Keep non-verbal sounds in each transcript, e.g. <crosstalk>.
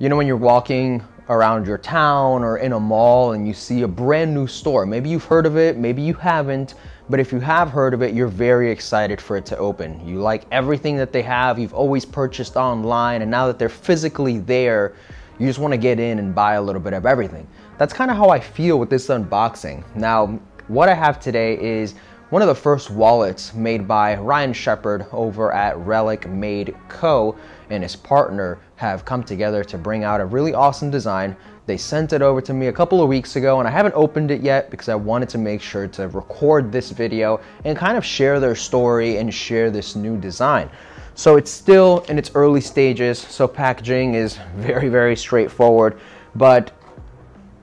You know, when you're walking around your town or in a mall and you see a brand new store, maybe you've heard of it, maybe you haven't, but if you have heard of it, you're very excited for it to open. You like everything that they have, you've always purchased online, and now that they're physically there, you just want to get in and buy a little bit of everything. That's kind of how I feel with this unboxing. Now, what I have today is one of the first wallets made by Ryan Shepard over at Relic Made Co. and his partner have come together to bring out a really awesome design. They sent it over to me a couple of weeks ago and I haven't opened it yet because I wanted to make sure to record this video and kind of share their story and share this new design. So it's still in its early stages, so packaging is <laughs> very, very straightforward, but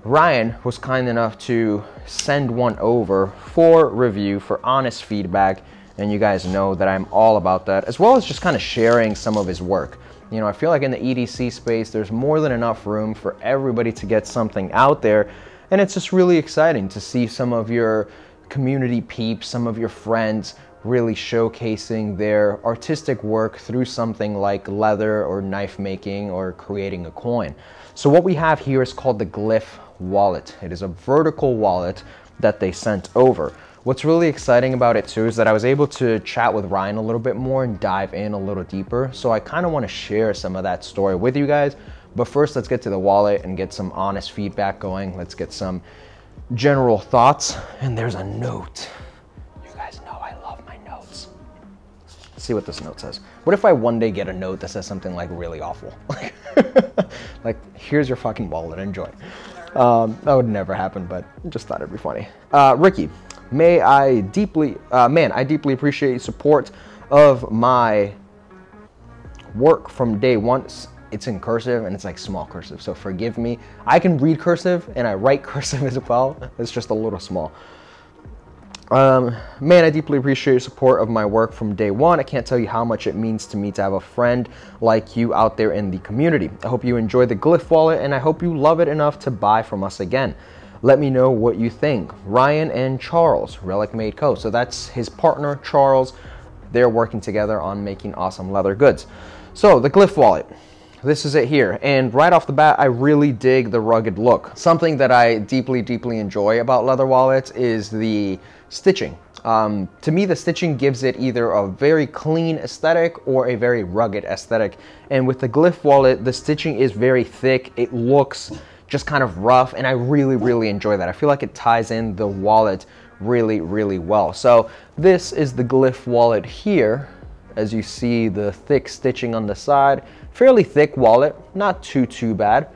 Ryan was kind enough to send one over for review, for honest feedback, and you guys know that I'm all about that, as well as just kind of sharing some of his work. You know, I feel like in the EDC space, there's more than enough room for everybody to get something out there, and it's just really exciting to see some of your community peeps, some of your friends really showcasing their artistic work through something like leather or knife making or creating a coin. So what we have here is called the Glyph wallet. It is a vertical wallet that they sent over. What's really exciting about it too is that I was able to chat with Ryan a little bit more and dive in a little deeper. So I kind of want to share some of that story with you guys. But first, let's get to the wallet and get some honest feedback going. Let's get some general thoughts. And there's a note. See what this note says. What if I one day get a note that says something like really awful? <laughs> like, here's your fucking wallet, enjoy. Um, that would never happen, but just thought it'd be funny. Uh, Rikki, may I deeply, uh, man, I deeply appreciate support of my work from day one. It's in cursive and it's like small cursive, so forgive me. I can read cursive and I write <laughs> cursive as well. It's just a little small. Um, man, I deeply appreciate your support of my work from day one. I can't tell you how much it means to me to have a friend like you out there in the community. I hope you enjoy the Glyph wallet and I hope you love it enough to buy from us again. Let me know what you think. Ryan and Charles, Relic Made Co. So that's his partner, Charles. They're working together on making awesome leather goods. So the Glyph wallet. This is it here. And right off the bat, I really dig the rugged look. Something that I deeply, deeply enjoy about leather wallets is the stitching. Um, to me, the stitching gives it either a very clean aesthetic or a very rugged aesthetic. And with the Glyph wallet, the stitching is very thick. It looks just kind of rough, and I really, really enjoy that. I feel like it ties in the wallet really, really well. So this is the Glyph wallet here. As you see the thick stitching on the side, fairly thick wallet, not too, too bad.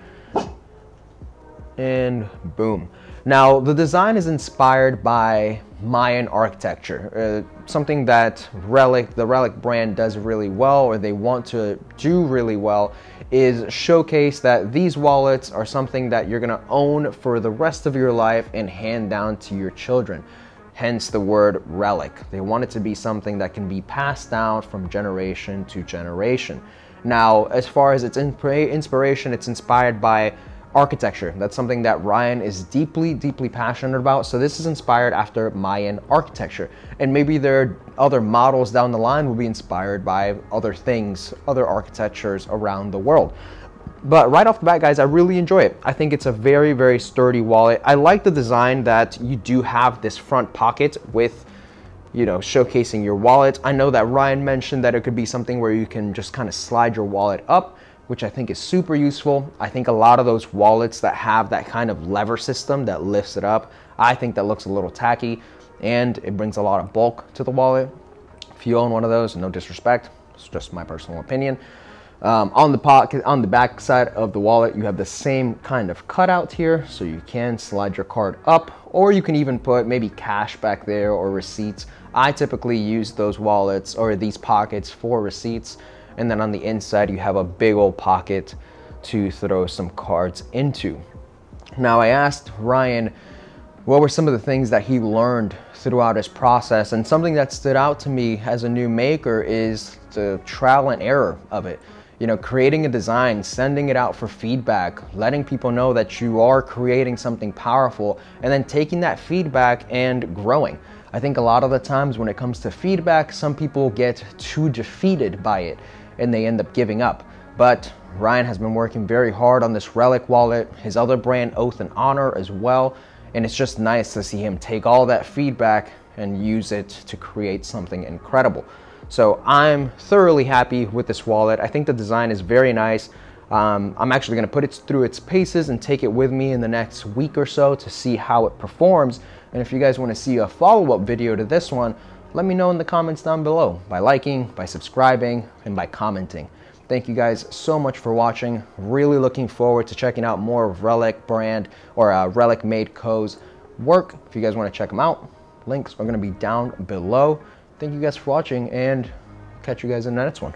And boom. Now, the design is inspired by Mayan architecture, uh, something that Relic, the Relic brand does really well, or they want to do really well, is showcase that these wallets are something that you're gonna own for the rest of your life and hand down to your children. Hence the word relic. They want it to be something that can be passed down from generation to generation. Now, as far as its inspiration, it's inspired by architecture. That's something that Ryan is deeply, deeply passionate about. So this is inspired after Mayan architecture. And maybe there are other models down the line will be inspired by other things, other architectures around the world. But right off the bat, guys, I really enjoy it. I think it's a very, very sturdy wallet. I like the design that you do have this front pocket with you know, showcasing your wallet. I know that Ryan mentioned that it could be something where you can just kind of slide your wallet up which I think is super useful. I think a lot of those wallets that have that kind of lever system that lifts it up, I think that looks a little tacky and it brings a lot of bulk to the wallet. If you own one of those, no disrespect, it's just my personal opinion. Um, on the pocket, on the back side of the wallet, you have the same kind of cutout here, so you can slide your card up, or you can even put maybe cash back there or receipts. I typically use those wallets or these pockets for receipts and then on the inside, you have a big old pocket to throw some cards into. Now, I asked Ryan what were some of the things that he learned throughout his process, and something that stood out to me as a new maker is the trial and error of it. You know, creating a design, sending it out for feedback, letting people know that you are creating something powerful, and then taking that feedback and growing. I think a lot of the times when it comes to feedback, some people get too defeated by it and they end up giving up. But Ryan has been working very hard on this Relic wallet, his other brand, Oath and Honor, as well. And it's just nice to see him take all that feedback and use it to create something incredible. So I'm thoroughly happy with this wallet. I think the design is very nice. Um, I'm actually gonna put it through its paces and take it with me in the next week or so to see how it performs. And if you guys wanna see a follow-up video to this one, let me know in the comments down below by liking, by subscribing, and by commenting. Thank you guys so much for watching. Really looking forward to checking out more of Relic brand or uh, Relic Made Co.'s work. If you guys wanna check them out, links are gonna be down below. Thank you guys for watching and catch you guys in the next one.